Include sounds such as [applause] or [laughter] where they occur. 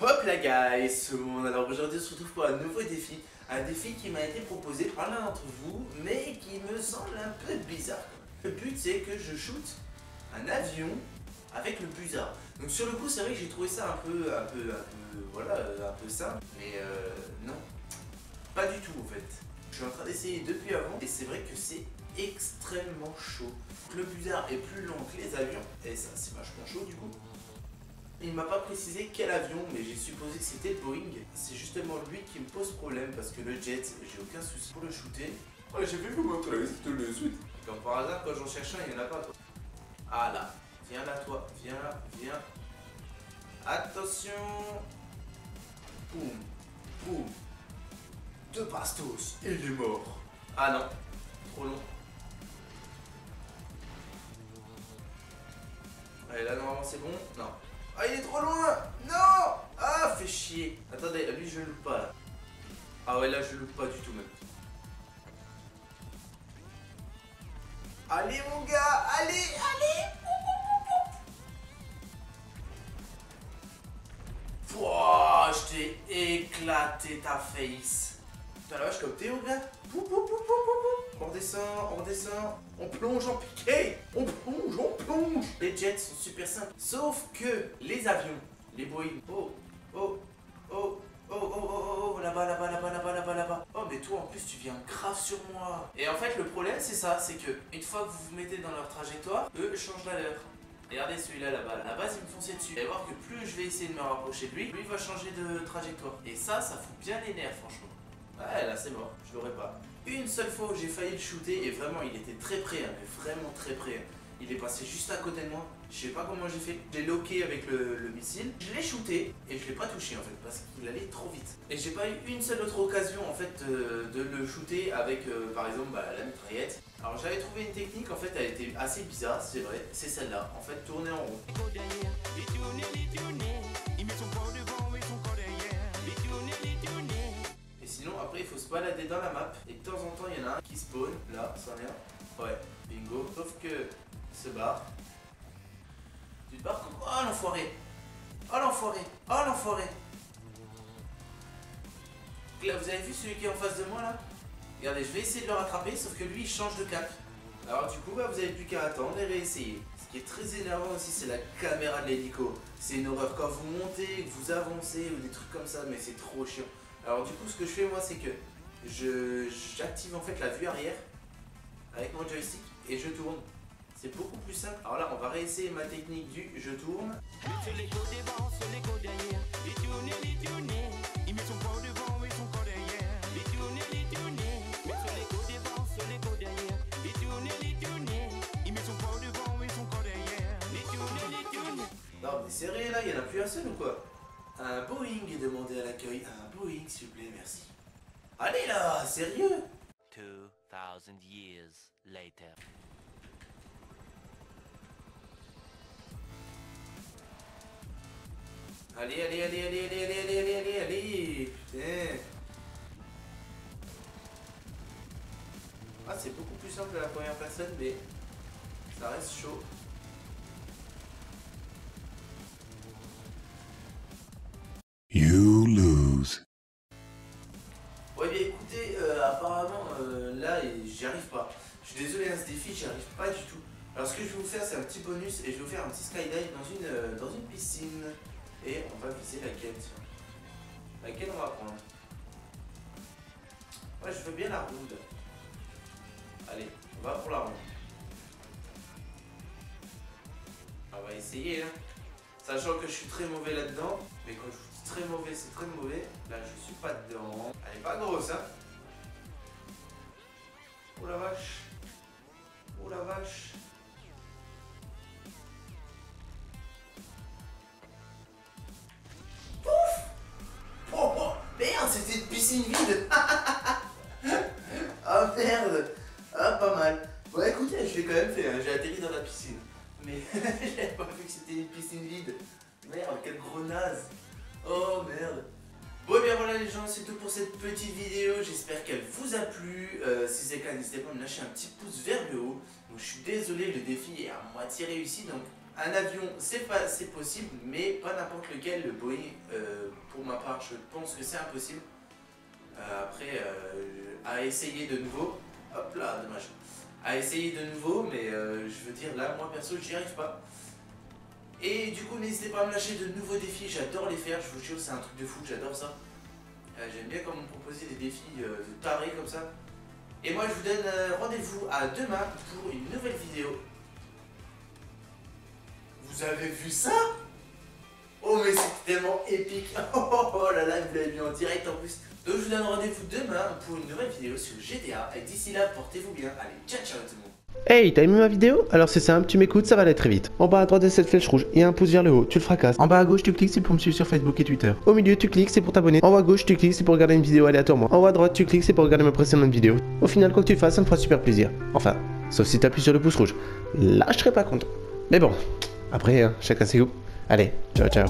Hop la guys, alors aujourd'hui on se retrouve pour un nouveau défi, un défi qui m'a été proposé par l'un d'entre vous, mais qui me semble un peu bizarre. Le but c'est que je shoote un avion avec le buzard. Donc sur le coup c'est vrai que j'ai trouvé ça un peu, un peu, un peu, voilà, un peu simple, mais euh, non, pas du tout en fait. Je suis en train d'essayer depuis avant et c'est vrai que c'est extrêmement chaud. Le buzard est plus long que les avions et ça c'est vachement chaud du coup. Il m'a pas précisé quel avion, mais j'ai supposé que c'était Boeing. C'est justement lui qui me pose problème parce que le jet, j'ai aucun souci pour le shooter. Oh, j'ai vu tu l'as le suite. Comme par hasard, quand j'en cherche un, il n'y en a pas. Toi. Ah là, viens là toi, viens là, viens. Attention Boum, boum. Deux bastos, il est mort. Ah non, trop long. Allez, là, normalement, c'est bon Non. Ah, il est trop loin Non Ah, fait chier. Attendez, lui, je loupe pas, là. Ah ouais, là, je loupe pas du tout, même. Allez, mon gars Allez, allez Pouah, je t'ai éclaté ta face. Putain, la vache, comme t'es, mon gars on redescend, on redescend, on plonge en piqué, on plonge, on plonge. Les jets sont super simples, sauf que les avions, les Boeing, oh, oh, oh, oh, oh, oh, oh, là-bas, là-bas, là-bas, là-bas, là-bas, là-bas. Oh, mais toi, en plus, tu viens grave sur moi. Et en fait, le problème, c'est ça, c'est que une fois que vous vous mettez dans leur trajectoire, eux changent la leur. Regardez celui-là là-bas, à la base il me fonçait dessus. Vous allez voir que plus je vais essayer de me rapprocher de lui, plus il va changer de trajectoire. Et ça, ça fout bien les nerfs franchement. Ouais, là c'est mort, je l'aurais pas. Une seule fois où j'ai failli le shooter et vraiment il était très près, hein, mais vraiment très près. Hein. Il est passé juste à côté de moi. Je sais pas comment j'ai fait. J'ai loqué avec le, missile. Je l'ai shooté et je l'ai pas touché en fait parce qu'il allait trop vite. Et j'ai pas eu une seule autre occasion en fait euh, de le shooter avec euh, par exemple bah, la mitraillette. Alors j'avais trouvé une technique en fait elle était assez bizarre c'est vrai. C'est celle-là en fait tourner en rond. Il faut se balader dans la map et de temps en temps il y en a un qui spawn là, c'en est un. Ouais, bingo. Sauf que se barre. Tu te barres comme. Oh l'enfoiré Oh l'enfoiré Oh l'enfoiré Là vous avez vu celui qui est en face de moi là? Regardez, je vais essayer de le rattraper sauf que lui il change de cap. Alors du coup bah, vous avez plus qu'à attendre et réessayer. Ce qui est très énervant aussi c'est la caméra de l'hélico. C'est une horreur quand vous montez, que vous avancez ou des trucs comme ça mais c'est trop chiant. Alors du coup ce que je fais moi c'est que j'active en fait la vue arrière avec mon joystick et je tourne. C'est beaucoup plus simple. Alors là on va réessayer ma technique du je tourne. Non mais sérieux là, il n'y en a plus un seul ou quoi? Un Boeing est demandé à l'accueil. Un Boeing, s'il vous plaît, merci. Allez là, sérieux? 2000 years later. Allez, allez, allez, allez, allez, allez, allez, allez, allez, allez, putain. Ah, c'est beaucoup plus simple à la première personne, mais ça reste chaud. Je suis désolé à hein, ce défi, j'y arrive pas du tout. Alors ce que je vais vous faire c'est un petit bonus et je vais vous faire un petit skydive dans une, euh, dans une piscine. Et on va viser laquelle Laquelle on va prendre Ouais je veux bien la ronde. Allez, on va pour la ronde. On va essayer hein. Sachant que je suis très mauvais là-dedans. Mais quand je très mauvais, c'est très mauvais. Là, je suis pas dedans. Elle est pas grosse, hein Oh la vache. Oh la vache. Pouf Oh, oh merde, c'était une piscine vide [laughs] Ah merde Ah, pas mal. Bon, écoutez, je l'ai quand même fait, j'ai atterri dans la piscine. Mais [laughs] j'avais pas vu que c'était une piscine vide. Merde, quel gros naze Oh merde Bon et bien voilà les gens, c'est tout pour cette petite vidéo, j'espère qu'elle vous a plu. Euh, si c'est le cas, n'hésitez pas à me lâcher un petit pouce vers le haut. Donc je suis désolé, le défi est à moitié réussi, donc un avion, c'est possible, mais pas n'importe lequel. Le Boeing, euh, pour ma part, je pense que c'est impossible. Euh, après, à essayer de nouveau. Hop là, dommage. À essayer de nouveau, mais je veux dire, là, moi perso, j'y arrive pas. Et du coup, n'hésitez pas à me lâcher de nouveaux défis. J'adore les faire, je vous jure, c'est un truc de fou, j'adore ça. Euh, J'aime bien quand vous me proposez des défis euh, de tarés comme ça. Et moi, je vous donne euh, rendez-vous à demain pour une nouvelle vidéo. Vous avez vu ça? Oh mais c'est tellement épique [laughs] oh, oh, oh là là, vous l'avez vu en direct en plus Donc je vous donne rendez-vous demain pour une nouvelle vidéo sur GTA Et d'ici là, portez-vous bien Allez, ciao ciao tout le monde Hey, t'as aimé ma vidéo? Alors c'est simple, tu m'écoutes, ça va aller très vite. En bas à droite de cette flèche rouge, il y a un pouce vers le haut, tu le fracasses. En bas à gauche, tu cliques, c'est pour me suivre sur Facebook et Twitter. Au milieu, tu cliques, c'est pour t'abonner. En haut à gauche, tu cliques, c'est pour regarder une vidéo aléatoirement. En haut à droite, tu cliques, c'est pour regarder ma précédente vidéo. Au final, quoi que tu fasses, ça me fera super plaisir. Enfin, sauf si t'appuies sur le pouce rouge. Là, je serai pas content. Mais bon, après, hein, chacun ses goûts. Allez, ciao ciao.